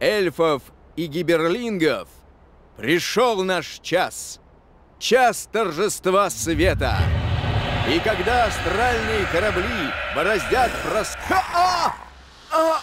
эльфов и гиберлингов, пришел наш час. Час торжества света. И когда астральные корабли бороздят прос... А! А!